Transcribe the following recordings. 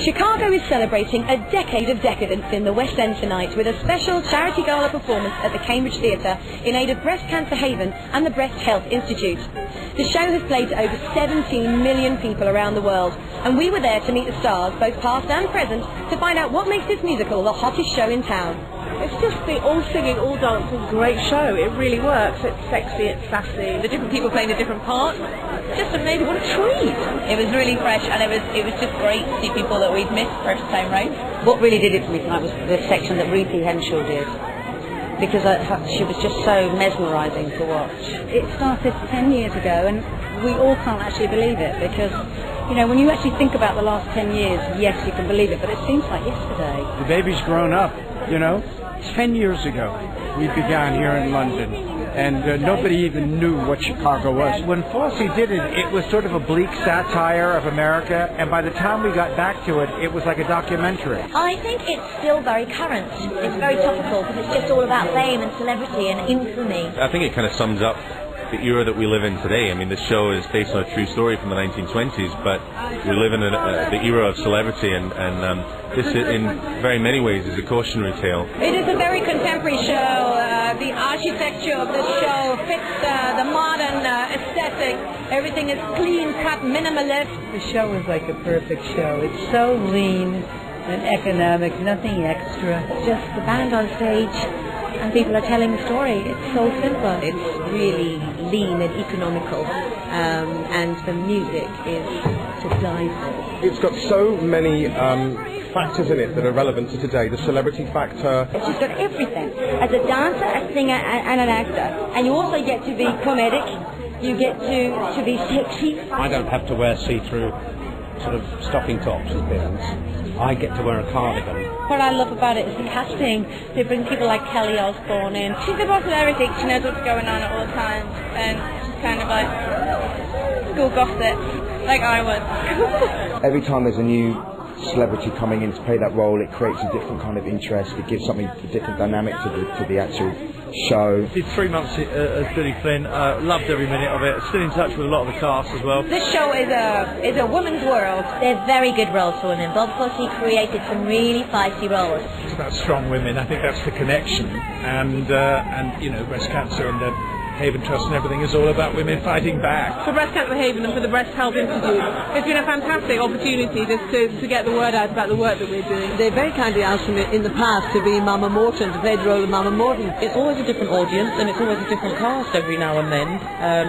Chicago is celebrating a decade of decadence in the West End tonight with a special charity gala performance at the Cambridge Theatre in aid of Breast Cancer Haven and the Breast Health Institute. The show has played to over 17 million people around the world, and we were there to meet the stars, both past and present, to find out what makes this musical the hottest show in town. It's just the all singing, all dancing, great show. It really works. It's sexy, it's sassy. The different people playing the different parts. Just amazing. What a treat. It was really fresh and it was it was just great to see people that we'd missed first time round. What really did it for me tonight was the section that Ruthie Henshall did. Because I, she was just so mesmerising to watch. It started 10 years ago and we all can't actually believe it because you know, when you actually think about the last 10 years, yes, you can believe it, but it seems like yesterday. The baby's grown up, you know. 10 years ago, we began here in London, and uh, nobody even knew what Chicago was. When Fosse did it, it was sort of a bleak satire of America, and by the time we got back to it, it was like a documentary. I think it's still very current. It's very topical because it's just all about fame and celebrity and infamy. I think it kind of sums up the era that we live in today. I mean, this show is based on a true story from the 1920s, but we live in a, uh, the era of celebrity, and, and um, this, in very many ways, is a cautionary tale. It is a very contemporary show. Uh, the architecture of the show fits uh, the modern uh, aesthetic. Everything is clean cut, minimalist. The show is like a perfect show. It's so lean and economic, nothing extra. Just the band on stage and people are telling the story. It's so simple. It's really lean and economical, um, and the music is to die for. It's got so many um, factors in it that are relevant to today. The celebrity factor. She's got everything. As a dancer, a singer, and an actor, and you also get to be comedic. You get to to be sexy. I don't have to wear see-through sort of stocking tops and things. I get to wear a cardigan. What I love about it is the casting. They bring people like Kelly Osbourne in. She's the boss of everything. She knows what's going on at all times, and she's kind of like school gossip, like I was. Every time there's a new celebrity coming in to play that role, it creates a different kind of interest. It gives something a different dynamic to the to the actual show. Did three months uh, as Billy Flynn. Uh, loved every minute of it. Still in touch with a lot of the cast as well. This show is a is a woman's world. They're very good roles for women. Bob Fosse created some really feisty roles. It's about strong women. I think that's the connection. And uh, and you know breast cancer and the Haven Trust and everything is all about women fighting back. For Breast Cancer Haven and for the Breast Health Institute, it's been a fantastic opportunity just to, to get the word out about the work that we're doing. They very kindly asked me in the past to be Mama Morton, to play the role of Mama Morton. It's always a different audience and it's always a different cast every now and then. Um,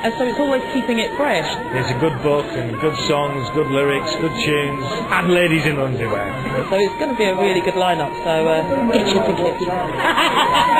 and so it's always keeping it fresh. There's a good book and good songs, good lyrics, good tunes, and ladies in underwear. So it's going to be a really good lineup. So uh, get your tickets.